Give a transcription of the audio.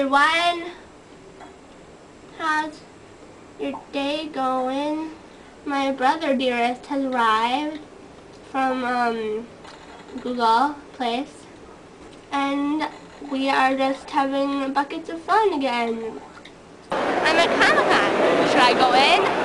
everyone. How's your day going? My brother Dearest has arrived from um, Google Place and we are just having buckets of fun again. I'm at Comic Con. Should I go in?